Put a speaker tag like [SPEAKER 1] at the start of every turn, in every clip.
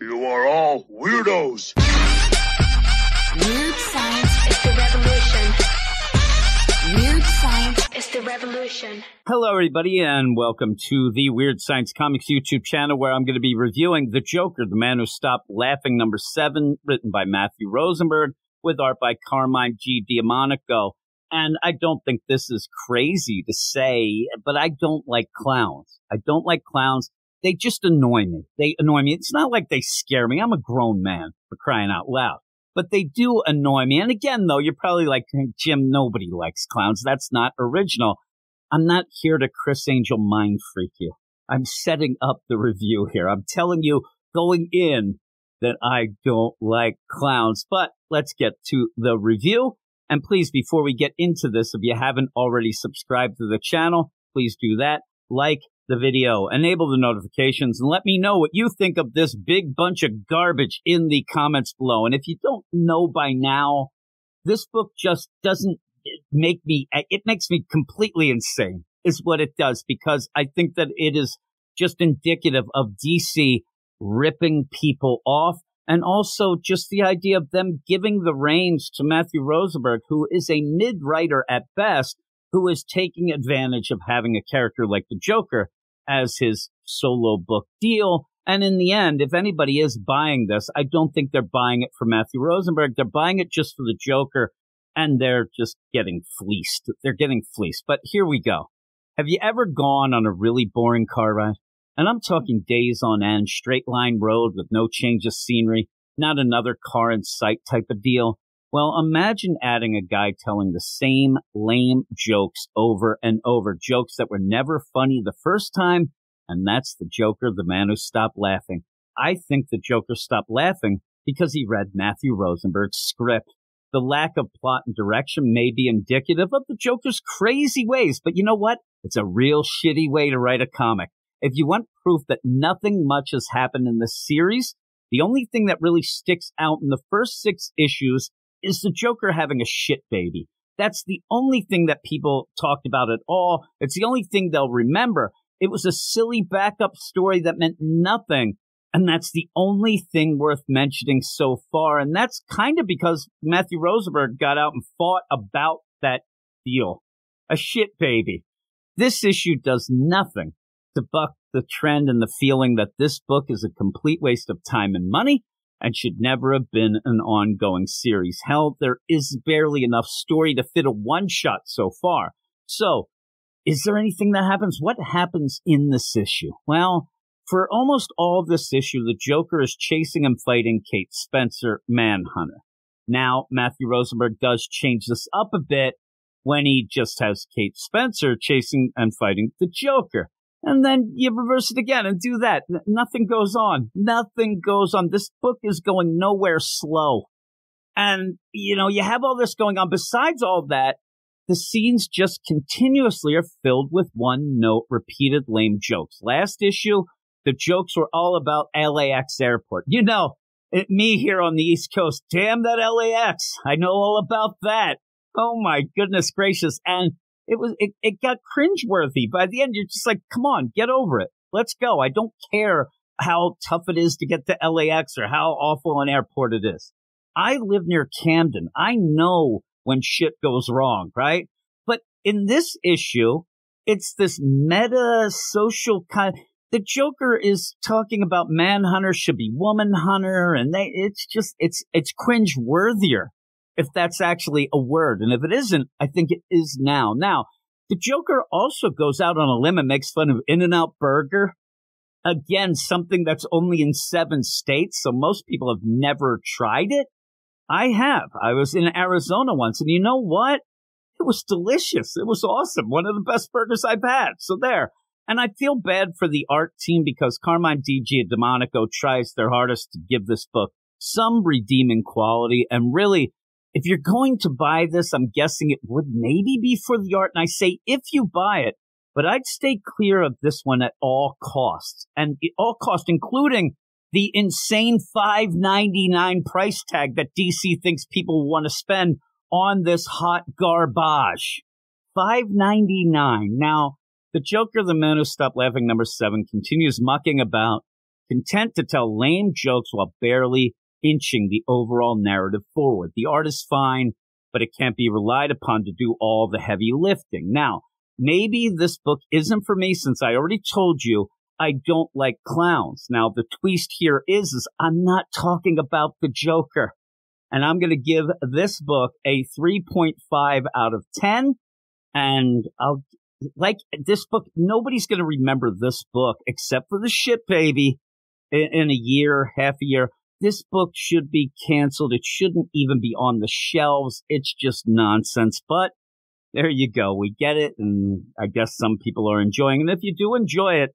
[SPEAKER 1] You are all weirdos.
[SPEAKER 2] Weird science is the revolution. Weird science is the revolution.
[SPEAKER 3] Hello, everybody, and welcome to the Weird Science Comics YouTube channel, where I'm going to be reviewing The Joker, the Man Who Stopped Laughing, number seven, written by Matthew Rosenberg, with art by Carmine G. Diamonico. And I don't think this is crazy to say, but I don't like clowns. I don't like clowns. They just annoy me. They annoy me. It's not like they scare me. I'm a grown man for crying out loud but they do annoy me. And again, though, you're probably like, Jim, nobody likes clowns. That's not original. I'm not here to Criss Angel mind freak you. I'm setting up the review here. I'm telling you going in that I don't like clowns. But let's get to the review. And please, before we get into this, if you haven't already subscribed to the channel, please do that. Like, the video, enable the notifications, and let me know what you think of this big bunch of garbage in the comments below. And if you don't know by now, this book just doesn't make me, it makes me completely insane, is what it does, because I think that it is just indicative of DC ripping people off. And also just the idea of them giving the reins to Matthew Rosenberg, who is a mid writer at best, who is taking advantage of having a character like the Joker as his solo book deal. And in the end, if anybody is buying this, I don't think they're buying it for Matthew Rosenberg. They're buying it just for the Joker and they're just getting fleeced. They're getting fleeced. But here we go. Have you ever gone on a really boring car ride? And I'm talking days on end, straight line road with no change of scenery, not another car in sight type of deal. Well, imagine adding a guy telling the same lame jokes over and over, jokes that were never funny the first time, and that's the Joker, the man who stopped laughing. I think the Joker stopped laughing because he read Matthew Rosenberg's script. The lack of plot and direction may be indicative of the Joker's crazy ways, but you know what? It's a real shitty way to write a comic. If you want proof that nothing much has happened in this series, the only thing that really sticks out in the first six issues is the Joker having a shit baby. That's the only thing that people talked about at all. It's the only thing they'll remember. It was a silly backup story that meant nothing. And that's the only thing worth mentioning so far. And that's kind of because Matthew Rosenberg got out and fought about that deal. A shit baby. This issue does nothing to buck the trend and the feeling that this book is a complete waste of time and money and should never have been an ongoing series. Hell, there is barely enough story to fit a one shot so far. So, is there anything that happens? What happens in this issue? Well, for almost all of this issue, the Joker is chasing and fighting Kate Spencer, Manhunter. Now, Matthew Rosenberg does change this up a bit when he just has Kate Spencer chasing and fighting the Joker and then you reverse it again and do that. N- nothing goes on. Nothing goes on. This book is going nowhere slow. And, you know, you have all this going on. Besides all that, the scenes just continuously are filled with one note repeated lame jokes. Last issue, the jokes were all about LAX airport. You know, it, me here on the East Coast. Damn that LAX. I know all about that. Oh my goodness gracious. And it was it, it got cringeworthy. By the end, you're just like, come on, get over it. Let's go. I don't care how tough it is to get to LAX or how awful an airport it is. I live near Camden. I know when shit goes wrong, right? But in this issue, it's this meta social kind. The Joker is talking about Manhunter should be Woman Hunter, and they, it's just, it's, it's cringe worthier if that's actually a word. And if it isn't, I think it is now. Now, the Joker also goes out on a limb and makes fun of In N Out Burger. Again, something that's only in seven states, so most people have never tried it. I have. I was in Arizona once, and you know what? It was delicious. It was awesome. One of the best burgers I've had. So there. And I feel bad for the art team because Carmine DG Demonico tries their hardest to give this book some redeeming quality and really if you're going to buy this, I'm guessing it would maybe be for the art. And I say if you buy it, but I'd stay clear of this one at all costs and all costs, including the insane five ninety nine price tag that DC thinks people want to spend on this hot garbage. Five ninety nine. Now, the Joker, the Man Who Stopped Laughing, number seven, continues mucking about content to tell lame jokes while barely inching the overall narrative forward. The art is fine, but it can't be relied upon to do all the heavy lifting. Now, maybe this book isn't for me since I already told you I don't like clowns. Now, the twist here is, is I'm not talking about the Joker. And I'm going to give this book a 3.5 out of 10. And I'll, like this book, nobody's going to remember this book except for the shit baby in, in a year, half a year. This book should be canceled. It shouldn't even be on the shelves. It's just nonsense. But there you go. We get it. And I guess some people are enjoying it. And if you do enjoy it,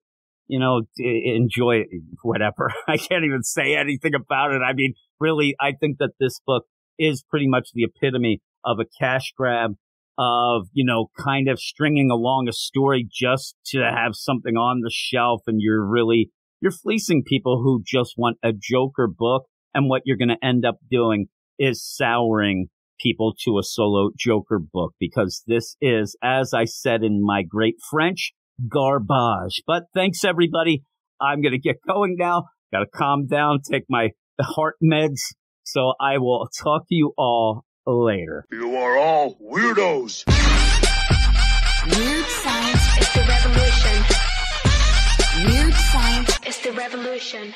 [SPEAKER 3] you know, enjoy it, whatever. I can't even say anything about it. I mean, really, I think that this book is pretty much the epitome of a cash grab of, you know, kind of stringing along a story just to have something on the shelf. And you're really, you're fleecing people who just want a Joker book. And what you're going to end up doing is souring people to a solo Joker book because this is, as I said in my great French, garbage. But thanks everybody. I'm going to get going now. Got to calm down, take my heart meds. So I will talk to you all later.
[SPEAKER 1] You are all weirdos.
[SPEAKER 2] Weird science is the revolution. Weird science is the revolution.